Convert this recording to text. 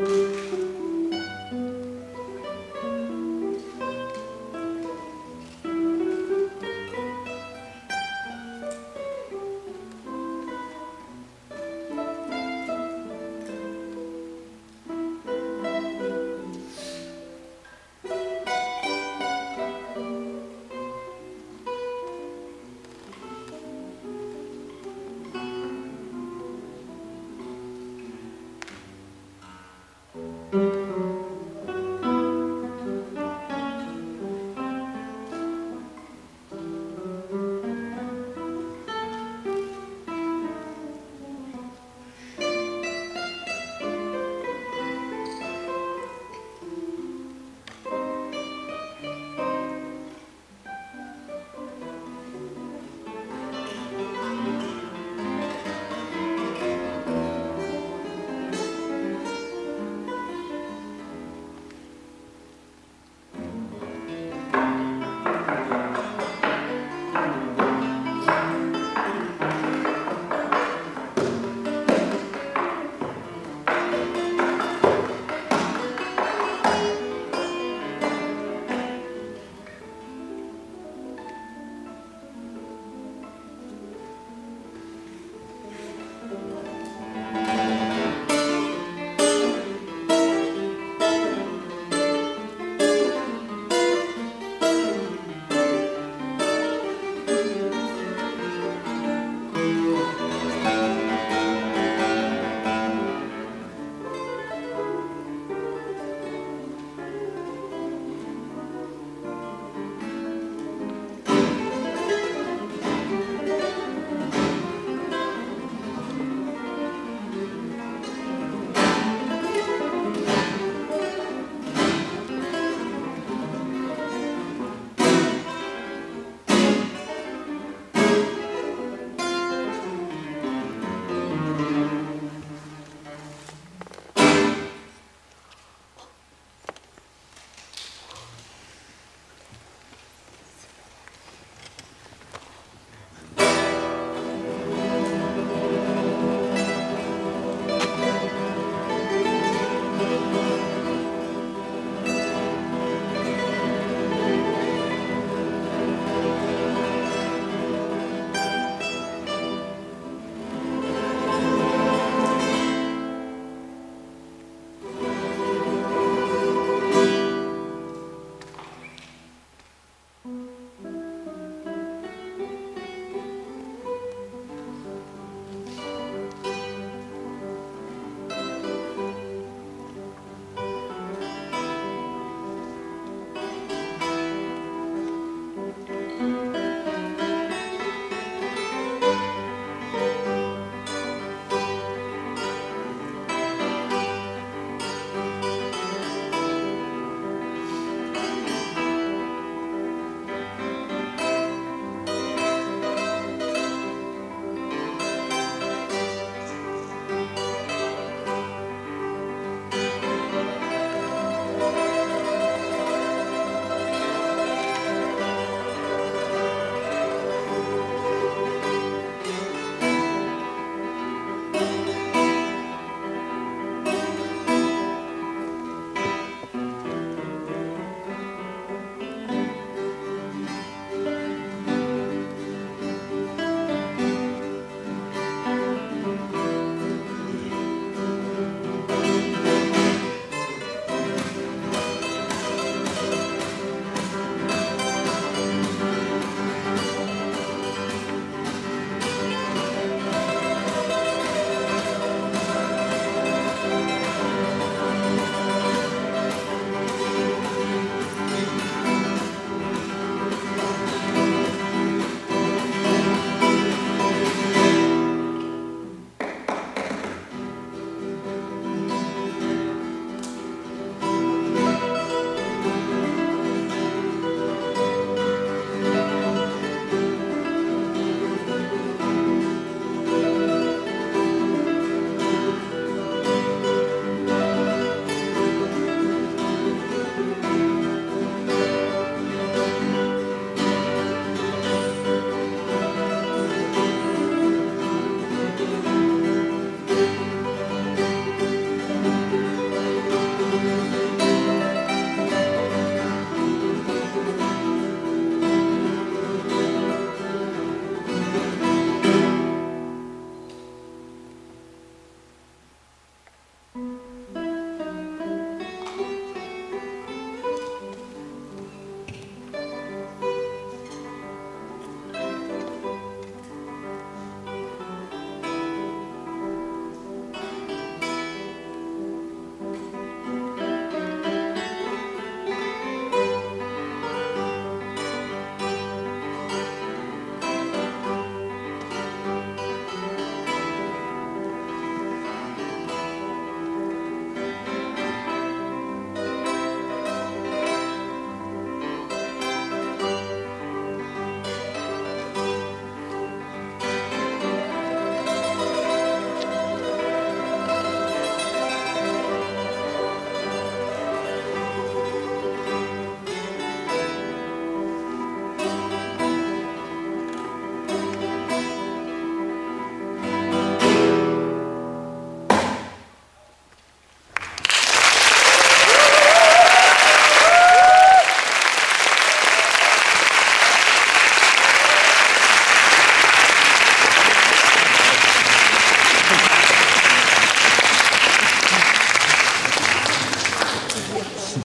Música